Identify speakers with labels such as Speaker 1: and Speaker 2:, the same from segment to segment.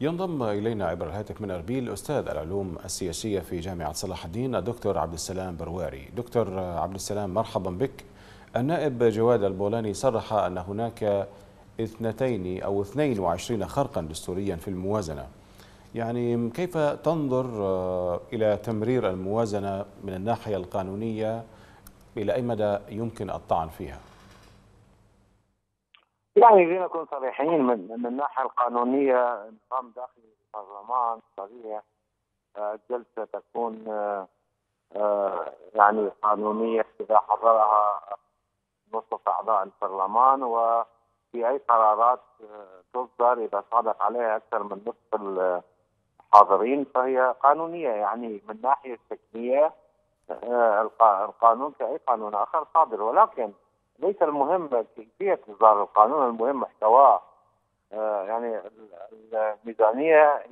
Speaker 1: ينضم إلينا عبر الهاتف من أربيل أستاذ العلوم السياسية في جامعة صلاح الدين الدكتور عبد السلام برواري. دكتور عبد السلام مرحبا بك. النائب جواد البولاني صرح أن هناك اثنتين أو 22 خرقا دستوريا في الموازنة. يعني كيف تنظر إلى تمرير الموازنة من الناحية القانونية؟ إلى أي مدى يمكن الطعن فيها؟
Speaker 2: يعني خلينا نكون صريحين من, من الناحية القانونية نظام داخلي البرلمان صريح الجلسة تكون يعني قانونية إذا حضرها نصف أعضاء البرلمان وفي أي قرارات تصدر إذا صادق عليها أكثر من نصف الحاضرين فهي قانونية. يعني من ناحية التقنية القانون كأي قانون آخر صادر. ولكن ليس المهم كيفيه اصدار القانون المهم محتواه آه يعني الميزانية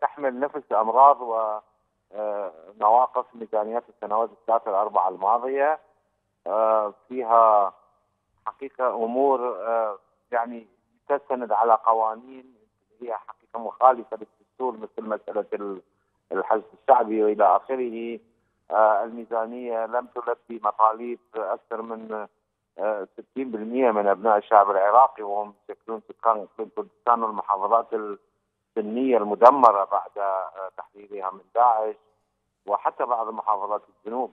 Speaker 2: تحمل نفس الأمراض ونواقص ميزانيات السنوات الثلاثة الأربعة الماضية آه فيها حقيقة أمور آه يعني تستند على قوانين هي حقيقة مخالفة للدستور مثل مسألة الحزب الشعبي وإلى آخره الميزانية لم تلبي مطالب أكثر من 60% من أبناء الشعب العراقي وهم يشكلون سكان اقليم كردستان والمحافظات السنية المدمرة بعد تحريرها من داعش وحتى بعض محافظات الجنوب.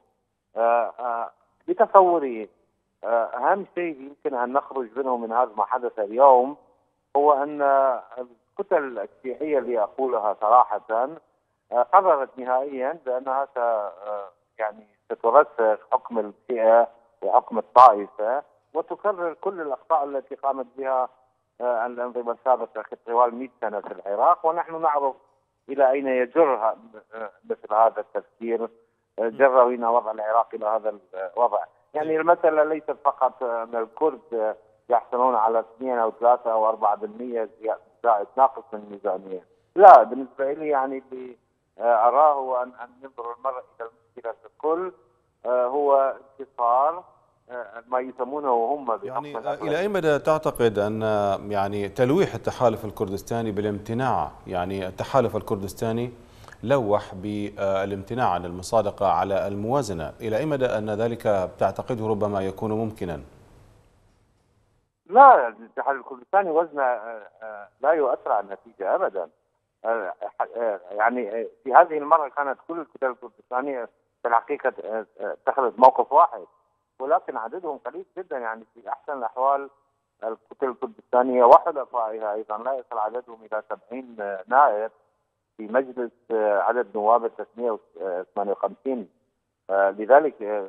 Speaker 2: بتصوري أهم شيء يمكن أن نخرج منه من هذا ما حدث اليوم هو أن الكتل الشيعيه اللي أقولها صراحة قررت نهائيا بأنها يعني سترسخ حكم الفئه وحكم الطائفة وتكرر كل الأخطاء التي قامت بها الأنظمة السابقة طوال 100 سنة في العراق ونحن نعرف إلى أين يجر مثل هذا التفكير جر بنا وضع العراق إلى هذا الوضع. يعني المسألة ليست فقط أن الكرد يحصلون على 2 أو 3 أو 4% زائد ناقص من الميزانية. لا بالنسبة لي يعني اللي أراه أن أن ينظر المرء إلى المشكلة ككل هو انتصار ما يسمونه هم
Speaker 1: يعني إلى أي مدى تعتقد أن يعني تلويح التحالف الكردستاني بالامتناع يعني التحالف الكردستاني لوح بالامتناع عن المصادقة على الموازنة، إلى أي مدى أن ذلك تعتقده ربما يكون ممكنا؟
Speaker 2: لا الاتحاد الكردستاني وزنه لا يؤثر على النتيجة ابدا. يعني في هذه المرة كانت كل الكتل الكردستانيه في الحقيقة اتخذت موقف واحد ولكن عددهم قليل جدا يعني في أحسن الأحوال الكتل الكردستانيه وحلفائها أيضا لا يصل عددهم إلى 70 نائب في مجلس عدد نواب 358 لذلك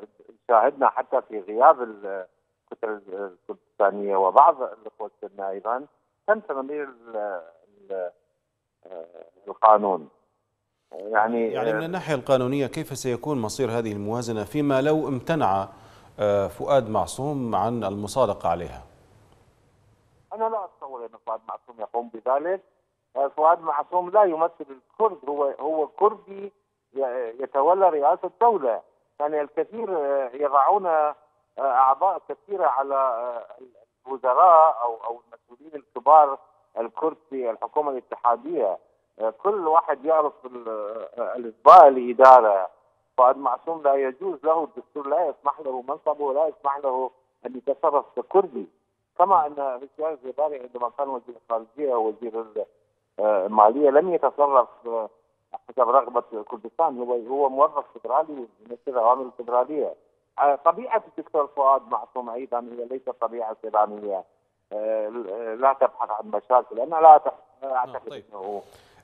Speaker 2: شاهدنا حتى في غياب الكتل الكردستانيه وبعض الإخوة السنة أيضا تم تمرير القانون.
Speaker 1: يعني يعني من الناحية القانونية كيف سيكون مصير هذه الموازنة فيما لو امتنع فؤاد معصوم عن المصادقة عليها؟
Speaker 2: أنا لا أتصور أن فؤاد معصوم يقوم بذلك، فؤاد معصوم لا يمثل الكرد هو هو كردي يتولى رئاسة دولة، يعني الكثير يضعون أعضاء كثيرة على الوزراء أو أو المسؤولين الكبار الكرد في الحكومة الاتحادية، كل واحد يعرف الاصباء الإدارة. فؤاد معصوم لا يجوز له الدستور لا يسمح له منصبه ولا يسمح له أن يتصرف ككردي. كما أن هشام الزباري عندما كان وزير الخارجية ووزير المالية لم يتصرف حسب رغبة كردستان. هو هو موظف فدرالي ينفذ اوامر الفدراليه طبيعة الدكتور فؤاد معصوم أيضا هي ليست طبيعة سودانيه لا تبحث عن مشاكل. أنا لا أعتقد
Speaker 1: طيب.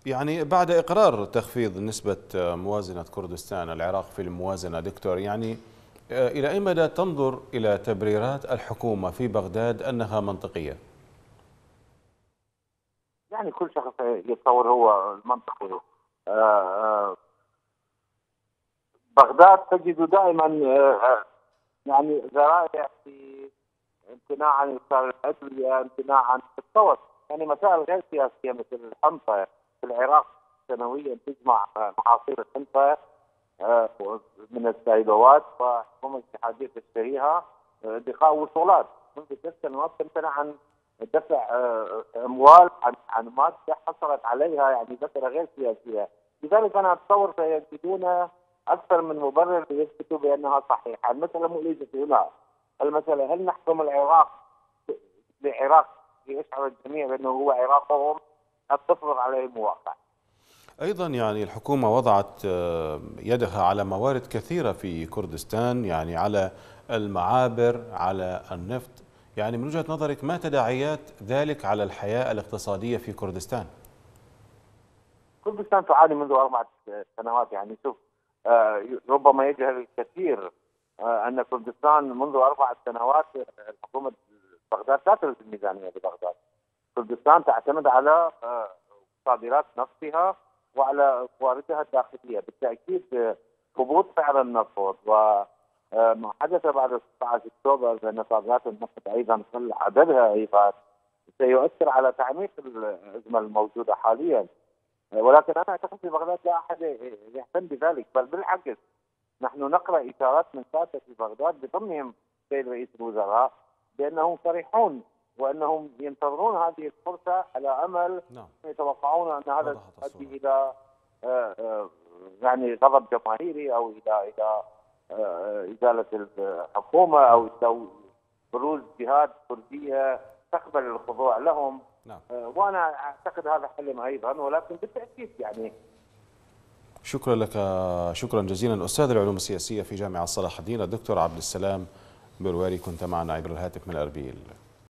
Speaker 1: يعني بعد إقرار تخفيض نسبة موازنة كردستان العراق في الموازنة دكتور يعني إلى أي مدى تنظر إلى تبريرات الحكومة في بغداد أنها منطقية؟
Speaker 2: يعني كل شخص يتصور هو المنطقي بغداد تجد دائما يعني ذرائع في امتناع عن الادويه امتناع عن التوسط يعني مسائل غير سياسية مثل الحنطه في العراق سنويا تجمع محاصيل الحنطة من السايبوات والحكومة الاتحادية تشتريها لقاء وصولات. منذ ثلاث سنوات تمتنع عن دفع آه، أموال عن عن ماده حصلت عليها يعني فتره غير سياسية، لذلك أنا أتصور سيجدون أكثر من مبرر ليثبتوا بأنها صحيحة، المسألة مو ليست هنا، المسألة هل نحكم العراق بعراق يشعر الجميع بأنه هو عراقهم؟ ام تفرض عليه المواقع؟
Speaker 1: أيضا يعني الحكومة وضعت آه، يدها على موارد كثيرة في كردستان يعني على المعابر على النفط يعني من وجهة نظرك ما تداعيات ذلك على الحياة الاقتصادية في كردستان؟
Speaker 2: كردستان تعاني منذ أربعة سنوات يعني شوف آه، ربما يجهل الكثير آه، أن كردستان منذ أربعة سنوات حكومة بغداد لا تلزم الميزانية لبغداد كردستان تعتمد على صادرات نفطها وعلى مواردها الداخلية، بالتأكيد هبوط سعر النفط. وما آه، حدث بعد 16 أكتوبر بأن صادرات النفط أيضا قل عددها أيضا سيؤثر على تعميق الأزمة الموجودة حاليا. ولكن أنا أعتقد في بغداد لا أحد يهتم بذلك بل بالعكس نحن نقرأ إشارات من ساسه في بغداد بضمنهم سيد رئيس الوزراء بأنهم فرحون وأنهم ينتظرون هذه الفرصة على أمل نعم. يتوقعون أن هذا يؤدي إلى آه، آه، يعني غضب جماهيري أو إلى إلى آه، إزالة الحكومة أو بروز جهات كردية تقبل الخضوع لهم. نعم. وأنا أعتقد هذا حلم أيضا ولكن بالتأكيد يعني.
Speaker 1: شكرا لك شكرا جزيلا. أستاذ العلوم السياسية في جامعة صلاح الدين الدكتور عبد السلام برواري كنت معنا عبر الهاتف من أربيل.